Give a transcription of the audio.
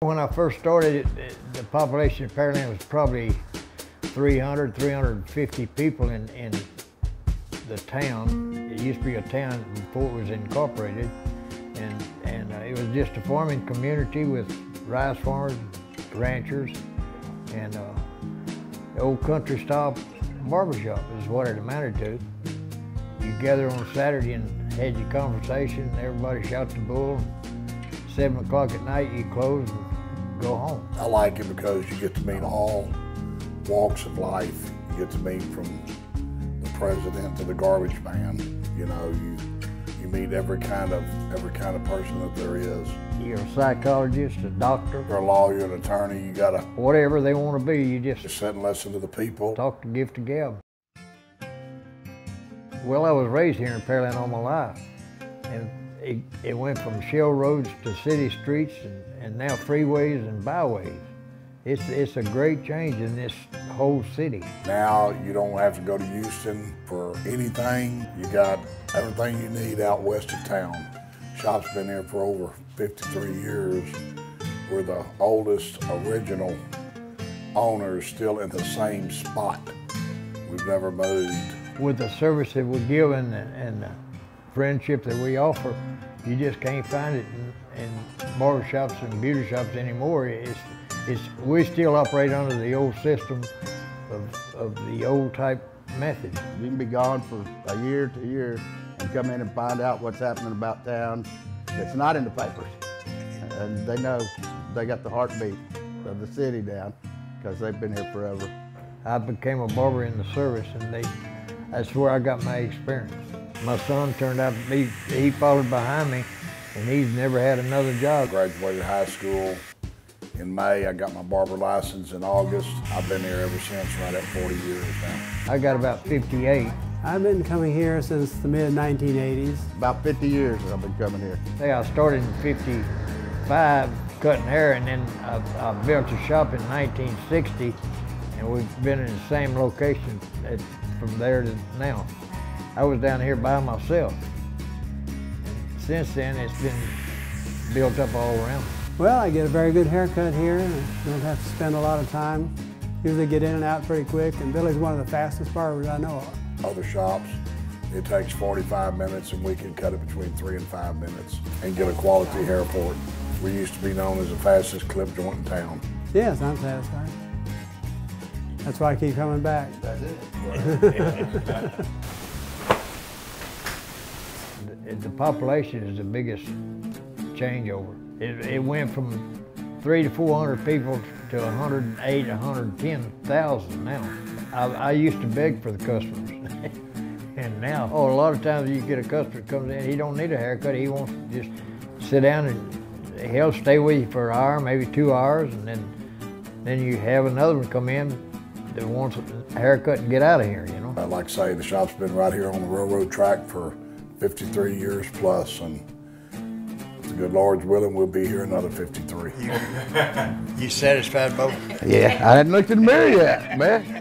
When I first started, the population of Pearland was probably 300, 350 people in, in the town. It used to be a town before it was incorporated. And, and uh, it was just a farming community with rice farmers, ranchers, and uh, old country style barbershop is what it amounted to. You gather on Saturday and had your conversation, and everybody shot the bull. Seven o'clock at night, you close and go home. I like it because you get to meet all walks of life. You get to meet from the president to the garbage man. You know, you you meet every kind of every kind of person that there is. You're a psychologist, a doctor, You're a lawyer, an attorney. You gotta whatever they want to be, you just just sit and listen to the people. talk to gift to gab. Well, I was raised here in Pearland all my life, and it, it went from shell roads to city streets and, and now freeways and byways. It's, it's a great change in this whole city. Now you don't have to go to Houston for anything. You got everything you need out west of town. Shop's been here for over 53 years. We're the oldest original owners still in the same spot. We've never moved. With the service that we're giving and, and friendship that we offer, you just can't find it in, in barbershops and beauty shops anymore. It's, it's, we still operate under the old system of, of the old type method. You can be gone for a year to a year and come in and find out what's happening about town. that's not in the papers. And they know they got the heartbeat of the city down because they've been here forever. I became a barber in the service, and they, that's where I got my experience. My son turned out to be, he followed behind me, and he's never had another job. Graduated high school in May. I got my barber license in August. I've been here ever since, right at 40 years now. I got about 58. I've been coming here since the mid 1980s. About 50 years I've been coming here. Hey, I started in 55 cutting hair, and then I, I built a shop in 1960, and we've been in the same location at, from there to now. I was down here by myself. Since then, it's been built up all around. Well, I get a very good haircut here. and I don't have to spend a lot of time. Usually get in and out pretty quick, and Billy's one of the fastest barbers I know of. Other shops, it takes 45 minutes and we can cut it between three and five minutes and get a quality hair for it. We used to be known as the fastest clip joint in town. Yes, I'm satisfied. That's why I keep coming back. The, the population is the biggest changeover. It, it went from three to 400 people to 108, 110,000 now. I, I used to beg for the customers. and now, oh, a lot of times you get a customer comes in, he don't need a haircut, he wants to just sit down and he'll stay with you for an hour, maybe two hours, and then then you have another one come in that wants a haircut and get out of here, you know. I like to say the shop's been right here on the railroad track for 53 years plus, and the good Lord's willing, we'll be here another 53. You satisfied, Bo? Yeah, I hadn't looked in the mirror yet, man.